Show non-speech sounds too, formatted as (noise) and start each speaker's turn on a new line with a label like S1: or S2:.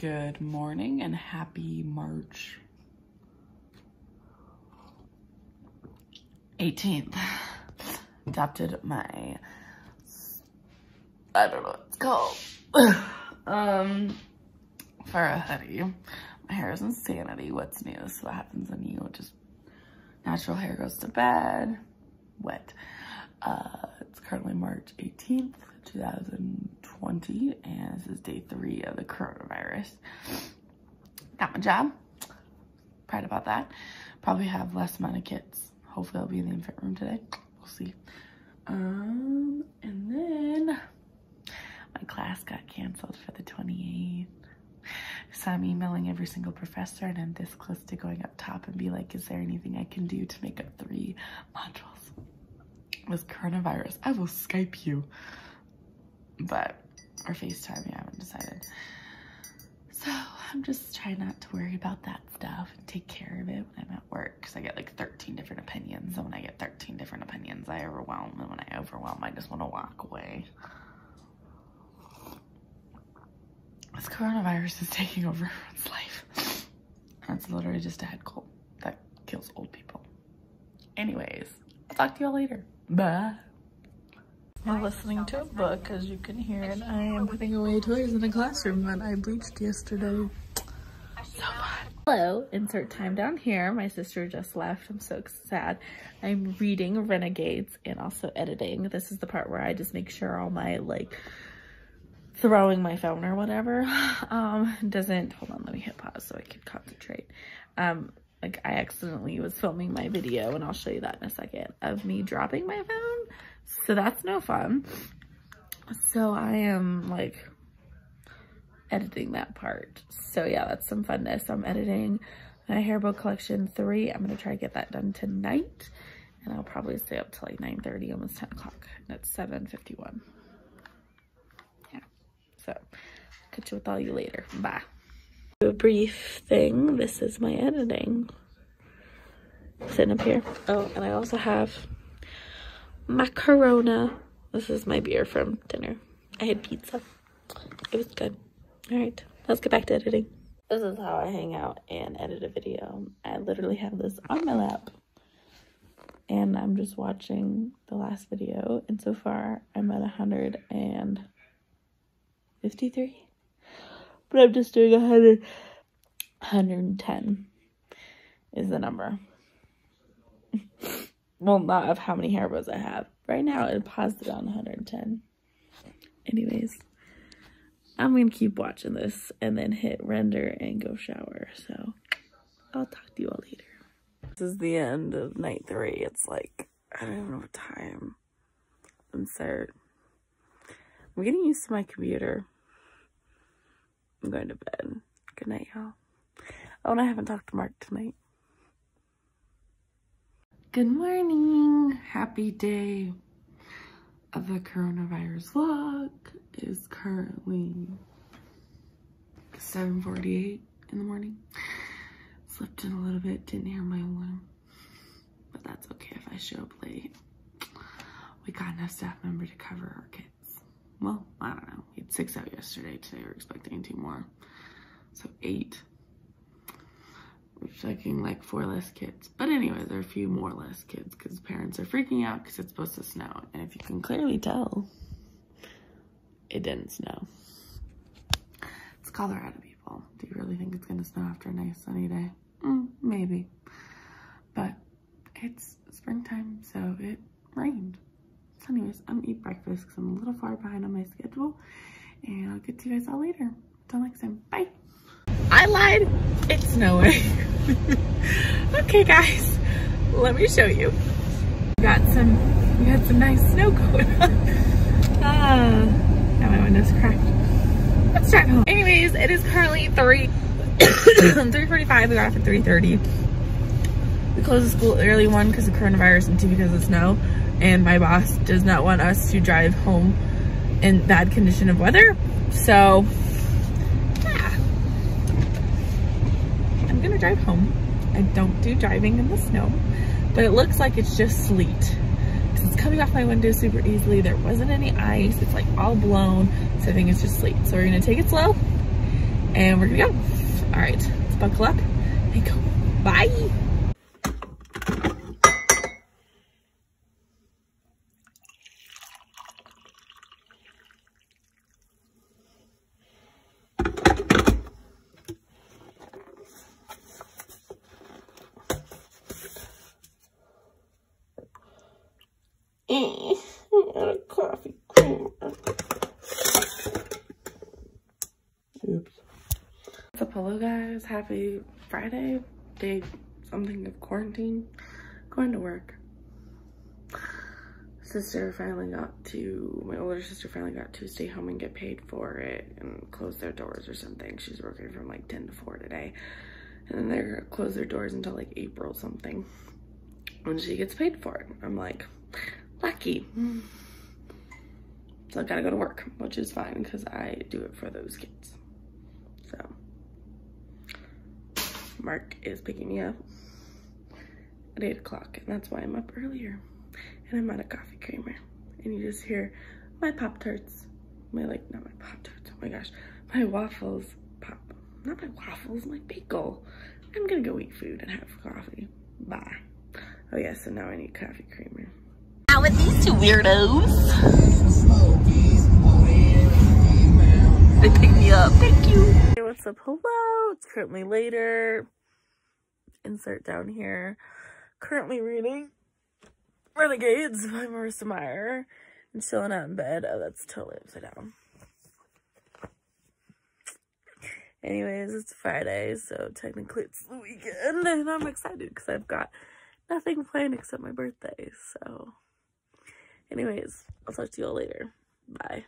S1: Good morning and happy March 18th. Adopted my, I don't know what it's called, (sighs) um, for a hoodie. My hair is insanity. What's new? So what happens when you just, natural hair goes to bed, wet. Uh, it's currently March 18th, 2020, and this is day three of the coronavirus. Got my job. Proud about that. Probably have less amount of kids. Hopefully I'll be in the infant room today. We'll see. Um, and then my class got canceled for the 28th. So I'm emailing every single professor and I'm this close to going up top and be like, is there anything I can do to make up three modules? With coronavirus, I will Skype you. But, or FaceTime, I haven't decided. So I'm just trying not to worry about that stuff and take care of it when I'm at work because I get like 13 different opinions. And when I get 13 different opinions, I overwhelm. And when I overwhelm, I just want to walk away. This coronavirus is taking over everyone's life. That's literally just a head cold that kills old people. Anyways, I'll talk to y'all later. Bye. I'm listening to a book, as you can hear, and I am putting away toys in a classroom that I bleached yesterday. So fun. Hello, insert time down here. My sister just left. I'm so sad. I'm reading Renegades and also editing. This is the part where I just make sure all my, like, throwing my phone or whatever (sighs) um, doesn't, hold on, let me hit pause so I can concentrate. Um, like I accidentally was filming my video and I'll show you that in a second of me dropping my phone. So that's no fun. So I am like editing that part. So yeah, that's some funness. I'm editing my hair bow collection three. I'm gonna try to get that done tonight. And I'll probably stay up till like 9.30, almost 10 o'clock. And it's 7.51. Yeah, so catch you with all you later. Bye a brief thing. This is my editing. Sitting up here. Oh, and I also have my Corona. This is my beer from dinner. I had pizza. It was good. All right, let's get back to editing. This is how I hang out and edit a video. I literally have this on my lap. And I'm just watching the last video. And so far, I'm at 153 but I'm just doing 100, 110 is the number. (laughs) well, not of how many hair bows I have. Right now, it paused it on 110. Anyways, I'm going to keep watching this and then hit render and go shower. So, I'll talk to you all later. This is the end of night three. It's like, I don't know what time. Insert. I'm getting used to my computer. I'm going to bed. Good night, y'all. Oh, and I haven't talked to Mark tonight. Good morning. Happy day uh, the coronavirus vlog. is currently 7.48 in the morning. Slept in a little bit, didn't hear my alarm. But that's okay if I show up late. We got enough staff member to cover our kids well, I don't know. Six out yesterday. Today we're expecting two more. So eight. We're expecting like four less kids. But anyway, there are a few more less kids because parents are freaking out because it's supposed to snow. And if you can clearly tell, it didn't snow. It's Colorado people. Do you really think it's going to snow after a nice sunny day? Mm, maybe. But it's springtime, so it rained. So anyways, I'm gonna eat breakfast because I'm a little far behind on my schedule. And I'll get to you guys all later. Until next time, bye. I lied, it's snowing. (laughs) okay guys, let me show you. We got some, we had some nice snow going on. (laughs) Ah, now my window's cracked. Let's drive home. Anyways, it is currently 3, (coughs) 3.45, we got off at 3.30. We closed the school early, one because of coronavirus and two because of snow and my boss does not want us to drive home in bad condition of weather. So, yeah. I'm gonna drive home. I don't do driving in the snow, but it looks like it's just sleet. It's coming off my window super easily. There wasn't any ice. It's like all blown. So I think it's just sleet. So we're gonna take it slow and we're gonna go. All right, let's buckle up and go. Bye. A coffee creamer. Oops. What's up, hello guys? Happy Friday, day something of quarantine. Going to work. Sister finally got to, my older sister finally got to stay home and get paid for it and close their doors or something. She's working from like 10 to 4 today. And then they're gonna close their doors until like April something when she gets paid for it. I'm like, lucky. So I gotta go to work, which is fine because I do it for those kids. So Mark is picking me up at eight o'clock and that's why I'm up earlier. And I'm at a coffee creamer and you just hear my Pop-Tarts, my like, not my Pop-Tarts, oh my gosh, my waffles pop, not my waffles, my bagel. I'm gonna go eat food and have coffee. Bye. Oh yeah, so now I need coffee creamer.
S2: Weirdos. They picked me up. Thank you.
S1: Hey, what's up? Hello. It's currently later. Insert down here. Currently reading Renegades by Marissa Meyer and chilling out in bed. Oh, that's totally upside down. Anyways, it's Friday, so technically it's the weekend, and I'm excited because I've got nothing planned except my birthday. So, Anyways, I'll talk to you all later. Bye.